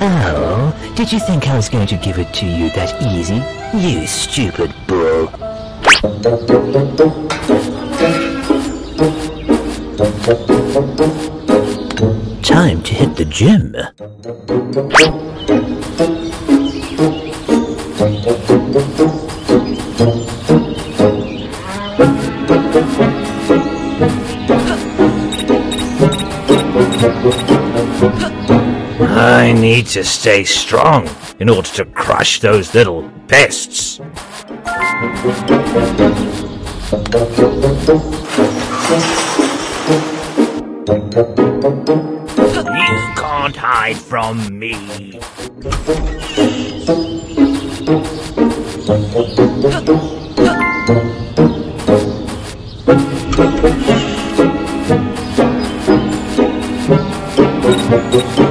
oh, did you think I was going to give it to you that easy? You stupid bull. Time to hit the gym. I need to stay strong in order to crush those little pests. You can't hide from me.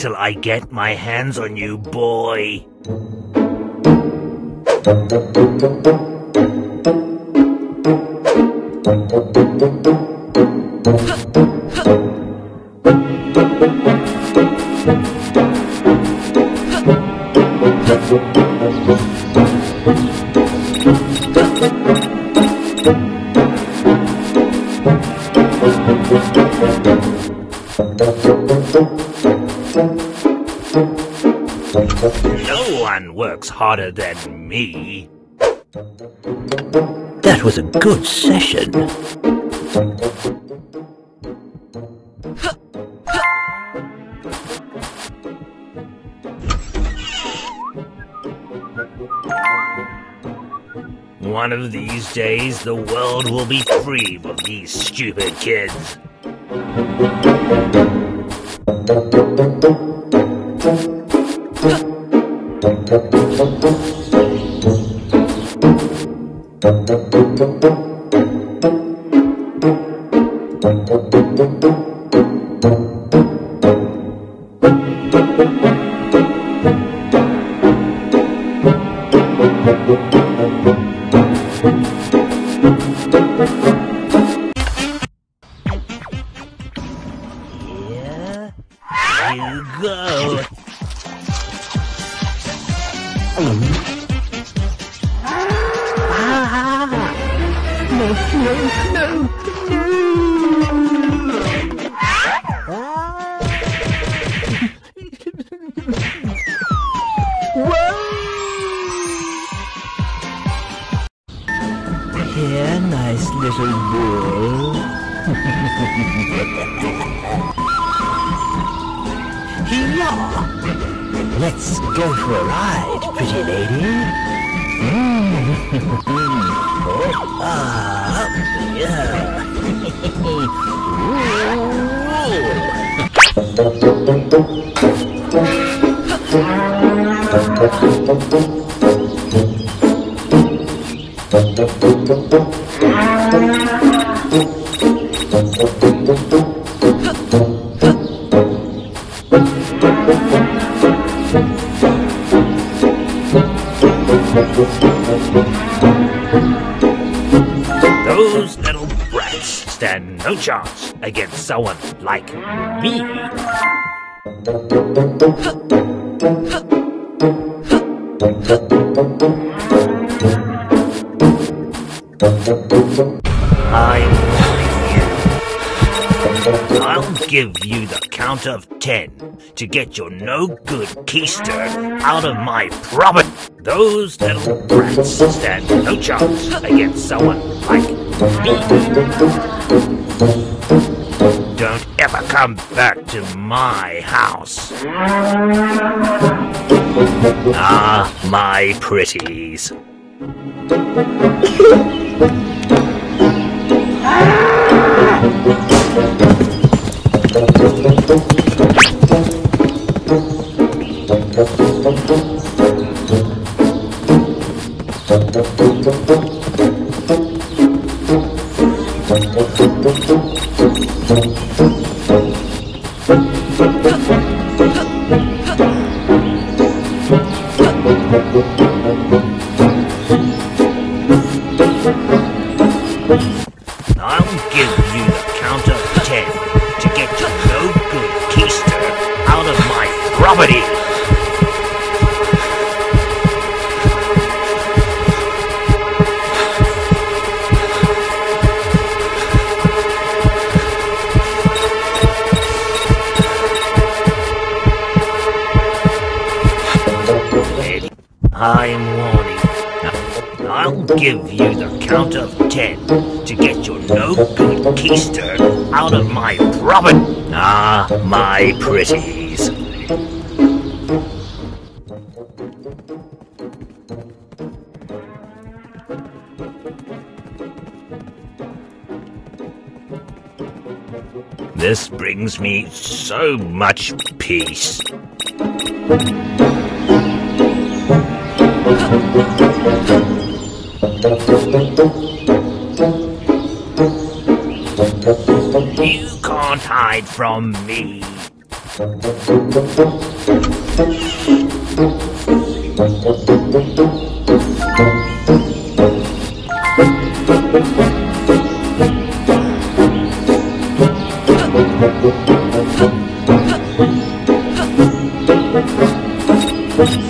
till I get my hands on you, boy. One works harder than me. That was a good session. One of these days, the world will be free of these stupid kids. You go. Ah, ah, ah. Here, little bull. Here! Let's go for a ride, pretty lady. Mm. oh, ah, yeah. Those little brats stand no chance against someone like me. I'm I'll give you the count of ten to get your no-good keister out of my property. Those little brats stand no chance against someone like me. Don't ever come back to my house. Ah, my pretties. I'll give you the I'm warning. I'll give you the count of ten to get your no-good keister out of my province. Ah, my pretties. This brings me so much peace. You can't hide from me.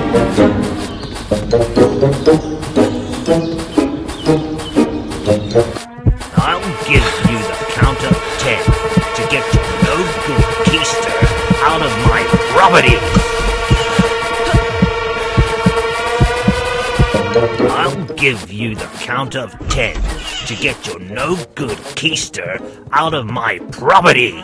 give you the count of ten to get your no good keister out of my property.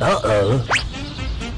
Uh-oh.